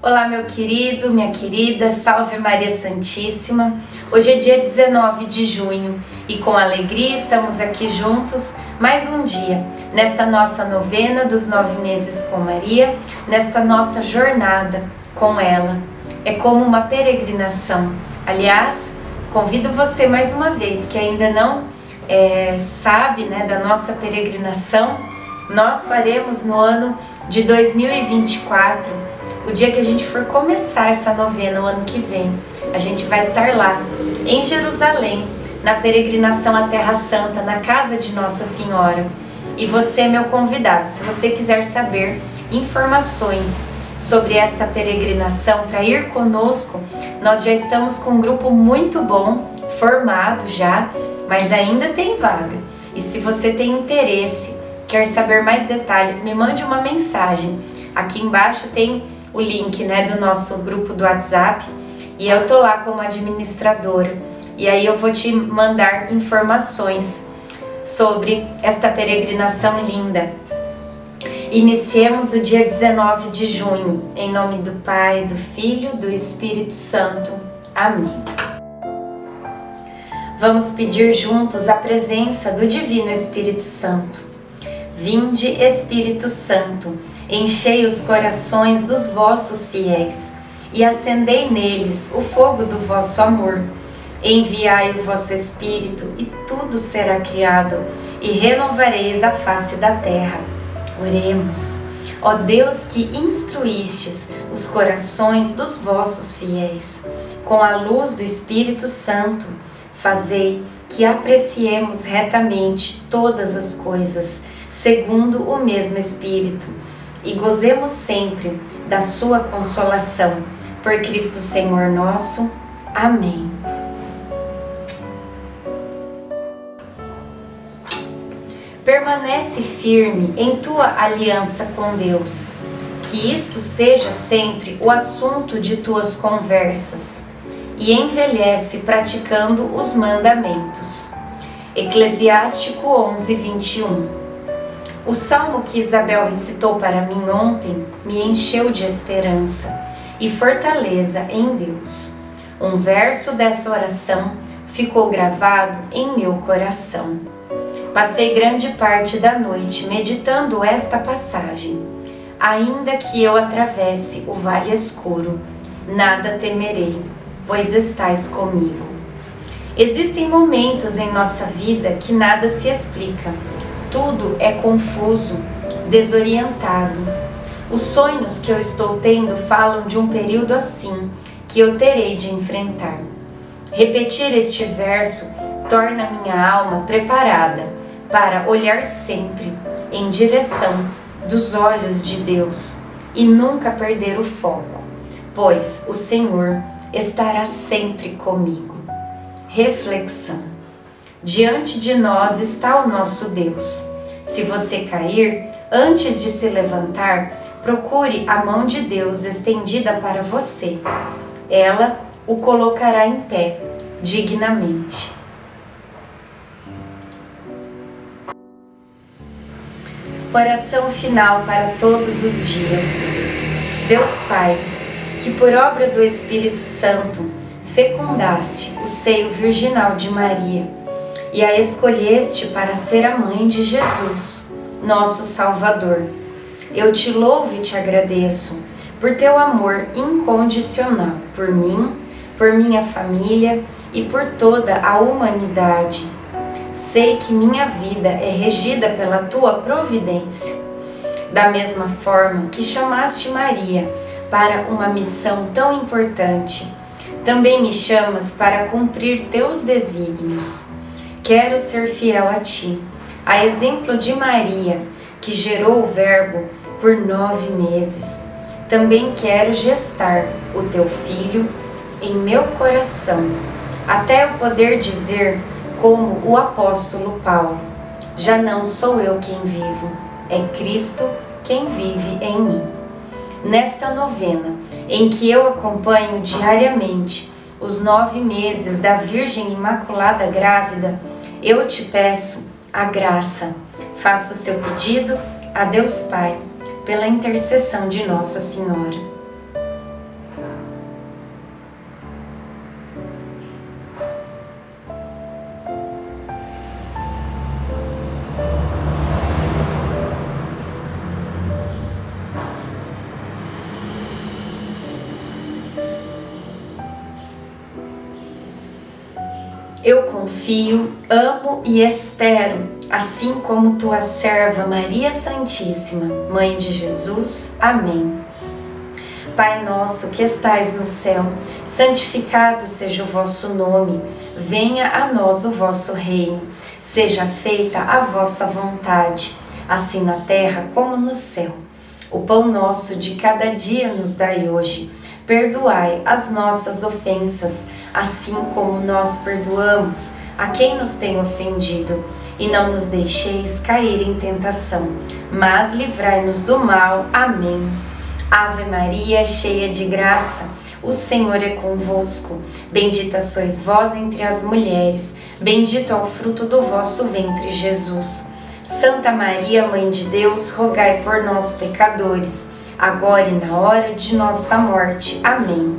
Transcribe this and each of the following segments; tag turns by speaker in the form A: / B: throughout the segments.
A: Olá, meu querido, minha querida, salve Maria Santíssima. Hoje é dia 19 de junho e com alegria estamos aqui juntos mais um dia, nesta nossa novena dos nove meses com Maria, nesta nossa jornada com ela. É como uma peregrinação. Aliás, convido você mais uma vez que ainda não é, sabe né, da nossa peregrinação, nós faremos no ano de 2024 o dia que a gente for começar essa novena, o ano que vem, a gente vai estar lá, em Jerusalém, na peregrinação à Terra Santa, na casa de Nossa Senhora. E você é meu convidado. Se você quiser saber informações sobre esta peregrinação para ir conosco, nós já estamos com um grupo muito bom, formado já, mas ainda tem vaga. E se você tem interesse, quer saber mais detalhes, me mande uma mensagem. Aqui embaixo tem o link né, do nosso grupo do WhatsApp e eu tô lá como administradora. E aí eu vou te mandar informações sobre esta peregrinação linda. Iniciemos o dia 19 de junho, em nome do Pai, do Filho, do Espírito Santo. Amém. Vamos pedir juntos a presença do Divino Espírito Santo. Vinde, Espírito Santo Enchei os corações dos vossos fiéis e acendei neles o fogo do vosso amor. Enviai o vosso Espírito e tudo será criado e renovareis a face da terra. Oremos. Ó Deus que instruístes os corações dos vossos fiéis, com a luz do Espírito Santo, fazei que apreciemos retamente todas as coisas, segundo o mesmo Espírito e gozemos sempre da sua consolação. Por Cristo Senhor nosso. Amém. Permanece firme em tua aliança com Deus. Que isto seja sempre o assunto de tuas conversas e envelhece praticando os mandamentos. Eclesiástico 11, 21 o salmo que Isabel recitou para mim ontem me encheu de esperança e fortaleza em Deus. Um verso dessa oração ficou gravado em meu coração. Passei grande parte da noite meditando esta passagem. Ainda que eu atravesse o vale escuro, nada temerei, pois estás comigo. Existem momentos em nossa vida que nada se explica tudo é confuso, desorientado. Os sonhos que eu estou tendo falam de um período assim que eu terei de enfrentar. Repetir este verso torna minha alma preparada para olhar sempre em direção dos olhos de Deus e nunca perder o foco, pois o Senhor estará sempre comigo. Reflexão. Diante de nós está o nosso Deus. Se você cair, antes de se levantar, procure a mão de Deus estendida para você. Ela o colocará em pé, dignamente. Oração final para todos os dias. Deus Pai, que por obra do Espírito Santo fecundaste o seio virginal de Maria e a escolheste para ser a mãe de Jesus, nosso Salvador. Eu te louvo e te agradeço por teu amor incondicional por mim, por minha família e por toda a humanidade. Sei que minha vida é regida pela tua providência. Da mesma forma que chamaste Maria para uma missão tão importante, também me chamas para cumprir teus desígnios. Quero ser fiel a ti, a exemplo de Maria, que gerou o Verbo por nove meses. Também quero gestar o teu filho em meu coração, até eu poder dizer, como o apóstolo Paulo: Já não sou eu quem vivo, é Cristo quem vive em mim. Nesta novena, em que eu acompanho diariamente os nove meses da Virgem Imaculada Grávida, eu te peço a graça. Faça o seu pedido a Deus Pai, pela intercessão de Nossa Senhora. Eu confio, amo e espero, assim como tua serva Maria Santíssima, Mãe de Jesus. Amém. Pai nosso que estais no céu, santificado seja o vosso nome. Venha a nós o vosso reino. Seja feita a vossa vontade, assim na terra como no céu. O pão nosso de cada dia nos dai hoje. Perdoai as nossas ofensas, assim como nós perdoamos a quem nos tem ofendido. E não nos deixeis cair em tentação, mas livrai-nos do mal. Amém. Ave Maria, cheia de graça, o Senhor é convosco. Bendita sois vós entre as mulheres, bendito é o fruto do vosso ventre, Jesus. Santa Maria, Mãe de Deus, rogai por nós, pecadores, agora e na hora de nossa morte. Amém.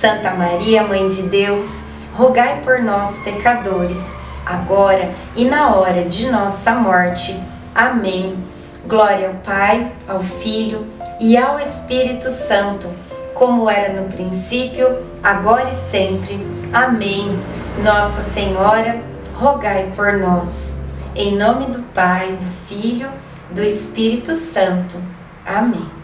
A: Santa Maria, Mãe de Deus, rogai por nós, pecadores, agora e na hora de nossa morte. Amém. Glória ao Pai, ao Filho e ao Espírito Santo, como era no princípio, agora e sempre. Amém. Nossa Senhora, rogai por nós. Em nome do Pai, do Filho, do Espírito Santo. Amém.